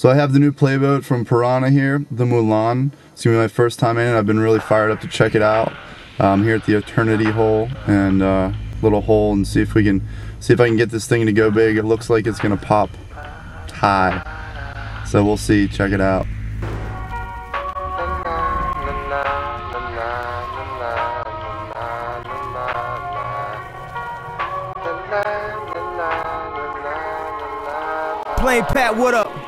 So I have the new playboat from Pyranha here, the Molan. It's gonna be my first time in it. I've been really fired up to check it out. Um, here at the Eternity Hole and uh, little hole and see if we can see if I can get this thing to go big. It looks like it's gonna pop high. So we'll see. Check it out. Plain Pat, what up?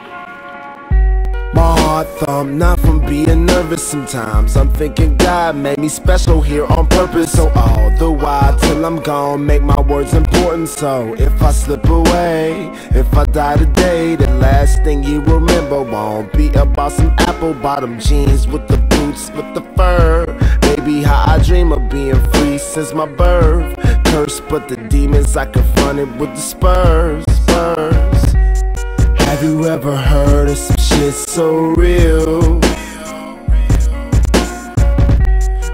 My heart thump, not from being nervous sometimes. I'm thinking God made me special here on purpose. So all the while till I'm gone, make my words important. So if I slip away, if I die today, the last thing you remember won't be about some apple bottom jeans with the boots, with the fur. Maybe how I dream of being free since my birth. Cursed, but the demons I confronted with the spurs. Have you ever heard of some shit so real?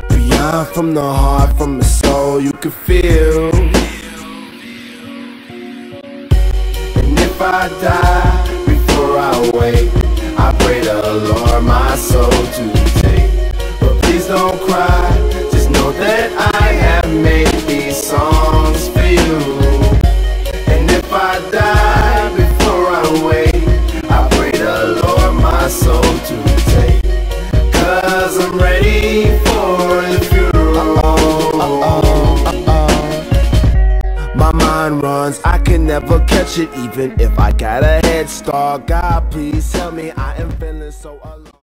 Beyond from the heart, from the soul, you can feel. And if I die the funeral. My mind runs, I can never catch it, even if I got a head start. God, please tell me I am feeling so alive.